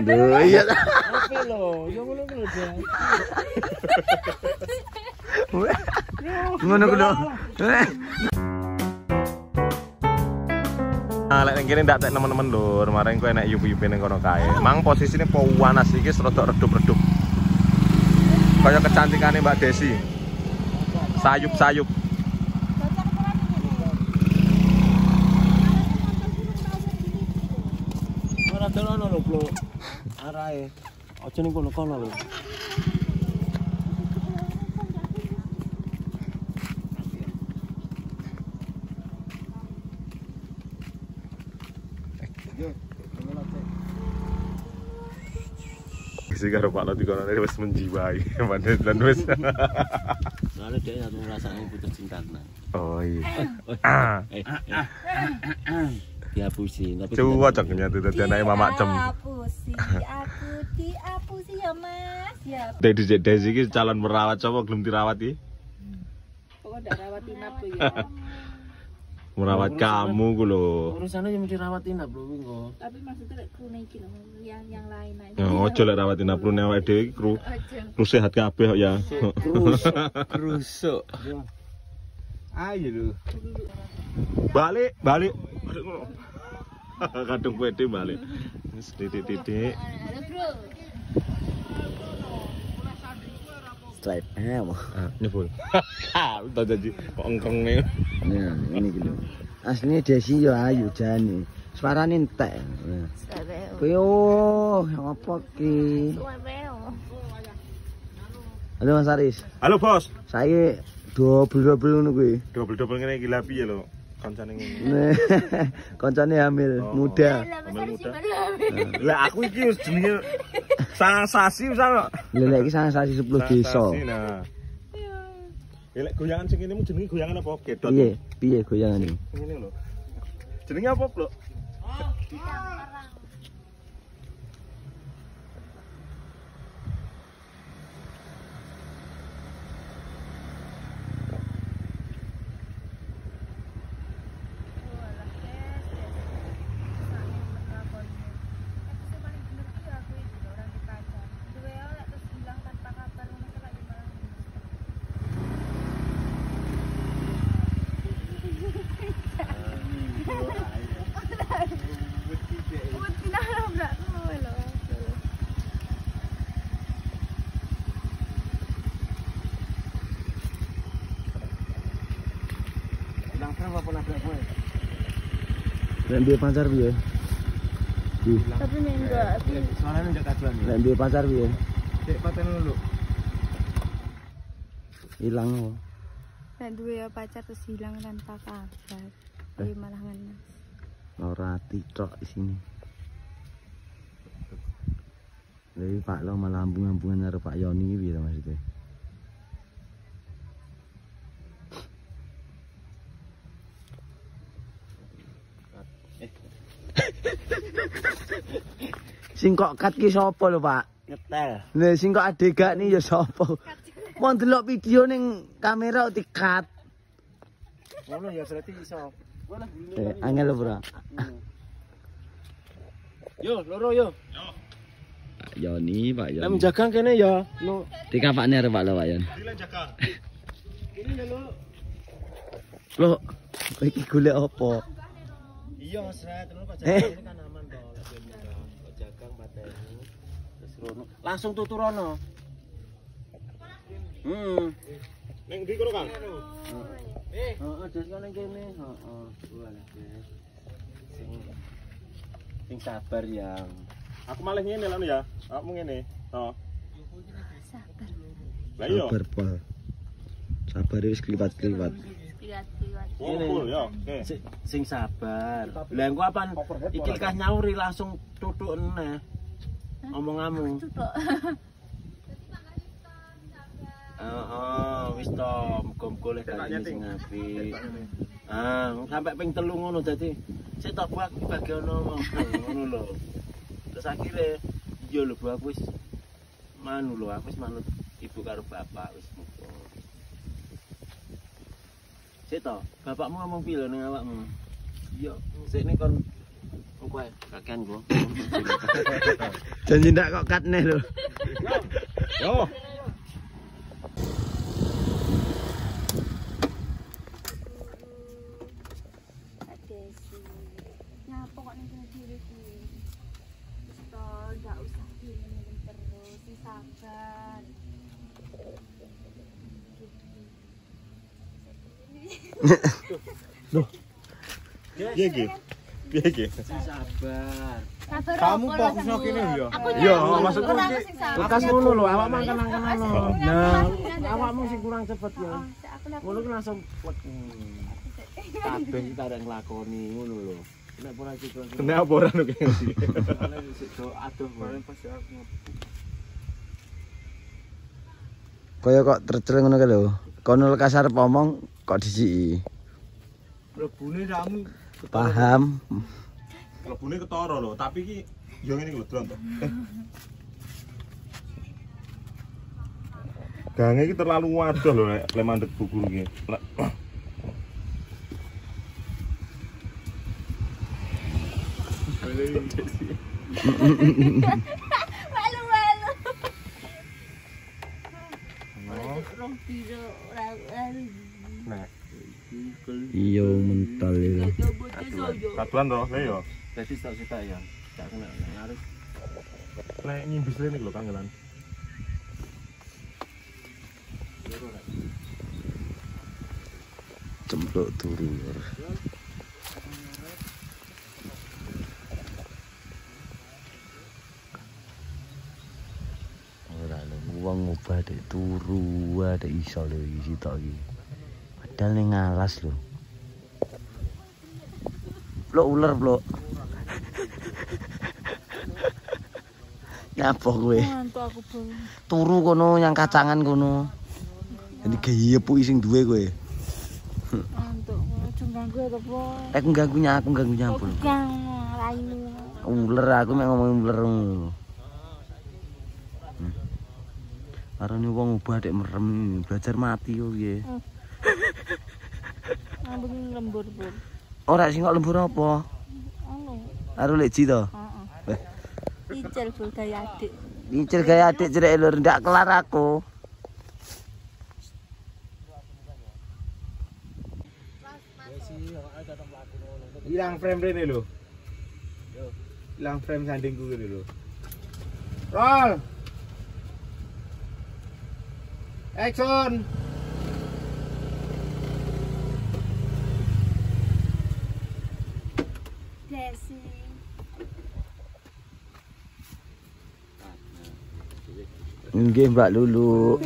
Duh, iya. Apa lho? Ya ngono Jan. Ngono kudu. Nah, lek kene ndak tek nemen-nemen lur, maring kowe enek yupi-yupi ning kono kae. Mang posisine panas iki rada redup-redup. Kaya kecantikane Mbak Desi. Sayup-sayup. Ora dono lho, Bro. Arahe. Aja ning kono-kono lho. Sing karo Pak Lati kono wis menjiwai. Padahal dan wis. Soalnya dia satu ngerasanya putus cinta. Oh iya. Dihapusin tapi Coba cok nyatu dadi anake Mamak Cem. Diapusi, aku diapusi ya mas ya. Dadi Desi iki calon merawat coba belum dirawat iki. Pokoknya rawat inap tuh ya. Merawat kamu ku lho. urusannya yang dirawat inap lho wingo. Tapi maksudnya kru iki loh, yang yang lain aja. Ya ojo lek rawat inap lu awake dhewe iki kru. Kru sehat kabeh kok ya. Krusuk, krusuk. Ayo lho. Balik, balik. Kadung pede balik. Wis titik-titik. Halo bro. Straight em. Ah, nyebul. Udah jadi kok engkong nih. Nah, ini gitu. Aslinya Desi yo ayu entek. Nah. Sareo. Kuwi oh, apa ki? Halo Mas Aris. Halo bos. Saya double-double ngono kuwi. Double-double ngene iki lah piye lho? Kancane ngene. Hamil Oh. muda. Ambil muda. Lah aku iki wis jenenge sasasi wis ana. Lha iki sang sasi 10 desa. Sasasi, Nah. Ya lek goyangan sing ngene mu jenenge goyangan apa? Gedot. Piye? Piye goyangane? Ngene lho. Jenenge apa, Bro? Nang apa nabrak kowe? Lek duwe pacar piye? Di. Tapi enggak. Soalnya ndak kajuan. Lek duwe pacar piye? Dek paten dulu. Hilang kok. Dan dua ya pacar terus hilang tanpa kabar. Tapi malah ngenes. Ora titok di sini. Jadi Pak Lo malah ambung-ambungan karo Pak Yoni piye to maksudnya? Sing kok kat ki sapa lho, Pak? ngetel Lha sing kok adegak nih ya sapa? Mau delok video ning kamera kok dikat. ngono ya berarti iso Eh, angel lho, Bro. yo loro yo Pak Yoni, Pak lek Yoni. menjagang kene ya no Dikapakne arep Pak Lo, Pak Yon. Dilan jaga. ini lho Loh, iki golek apa? iya mas Red terus kok Eh. Rono langsung tuturono hmm Ning ndi kono, Kang? eh heeh des kene kene heeh walah des sing sing sabar yang Aku malah ngene lho ya. Aku ngene. Oh. Sabar. Lah iya. Sabar, Pak. Sabar wis kliwat-kliwat. Lihat-lihat. Oh, full ya. Oke. sing, sabar lah engko apaan iki kas nyauri langsung tutuk eneh omonganmu Itu kok. Heeh, wis to, muga-muga lek gak sing apik. Ah, sampai ping telu ngono dadi sik tok buak iki bagi ono ngono lho. Terus akhirnya iya lho Bu aku wis manu lho, aku wis manut ibu karo bapak wis muga. Sik to, bapakmu ngomong piye lho ning awakmu? Iya, sik ning kon Kowe kakean gua. Janji ndak kok kat nih lho. Yo. Kak Desi. Nyapa kok ning kene dhewe kuwi? Wis to, ndak usah diminum terus, sing sabar. Piye iki? Piye iki? Sabar. Sabar Kamu fokus nang kene Nur? ya? Nyambung, maksudku ora ki- aku sing sabar. Lekas ngono lho, awak mang kenang-kenang. Aku Nah, nyambung. awakmu sing kurang cepet ya. Oh, Ngono ki langsung plek. Hmm. Kabeh kita ada nglakoni ngono lho. Nek ora iki. Kena apa ora nek iki? Aduh, pas aku Kaya kok terceleng ngono kae lho. Kono kasar pomong kok disiki. Lebune kamu Paham. Lebune ketara lho, tapi iki yo ngene iki lho, Dron. Gange iki terlalu wadah lho nek le mandek buku iki. Lek- Malu-malu. Oh, Iya mental itu. Kaduan to, le yo. Dadi tak kita ya. Tak kena harus Lek nyimbis rene iki lho kangelan. Cempluk turu. Ora lho, wong ngubah dek turu ada iso lho iki sitok iki. Padahal ning alas lho. blok ular blok nyaboh gue turu kono nyang kacangan kono. Jadi gaya pui sing duwe gue aku ganggu nya aku ganggu nyampul ular aku mek ngomongin ular Karena hmm. uang ubah dek merem, belajar mati yo ye. Ngambil lembur pun. Ora sing kok lembur apa? Anu. Karo leji to. Heeh. Bul gaya adik. Incil gaya adik cerek lur ndak kelar aku. hilang frame rene lho. Hilang frame sandingku gitu lho. Roll. Action. Desi. Nggih Mbak Lulu.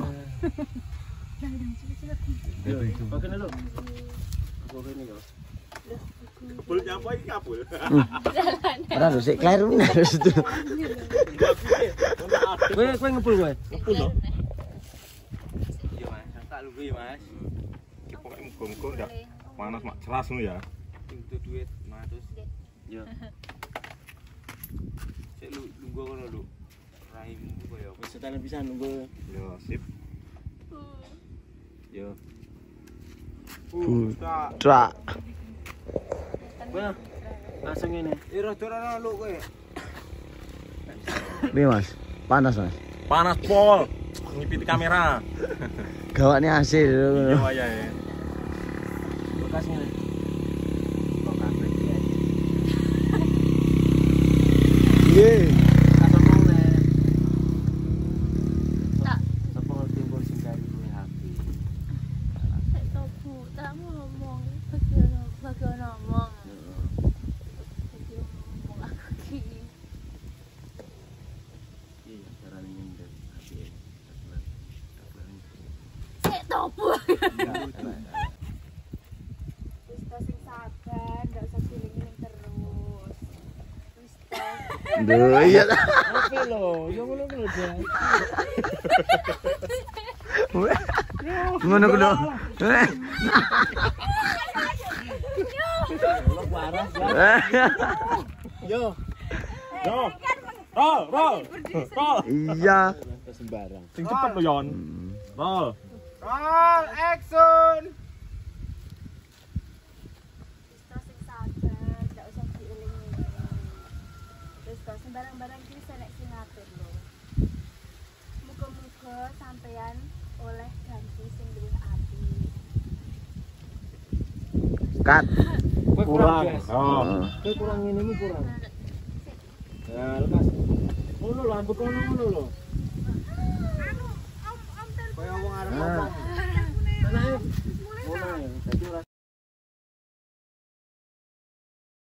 Kabul nyapa iki kabul. Ora lho sik kleru harus itu. Kowe kowe ngepul kowe. Ngepul lho. Iya Mas, tak lugu ya Mas. Pokoke ndak panas mak ceras ngono ya. Duit 500. Yo. Cek lu lungguh kono lu. Raimu koyo wis setelan bisa nunggu. Yo, sip. Yo. Bu. Trak. Kowe langsung ini. Eh rada-rada lu kowe. Piye Mas? Panas Mas. Panas pol. Ngipiti kamera. Gawakne AC lho. Yo wayahe. Lho iya. Apa lo? Yo ngono ku lho, Jan. Ngono ku lho. Lo parah, Jan. Yo, Yo. Roll, roll. Roll. Iya. sembarang. Sing cepet lho, Yon. Roll. Roll action. barang-barang kiri seleksi ngabeh lo, Muga-muga oleh ganti sing api. Kat. kurang. Oh. Kowe kurang ngene iki kurang. Ya, lepas. Ngono lho, ambek kono ngono lho. Wong arep? Tenang. Ngono,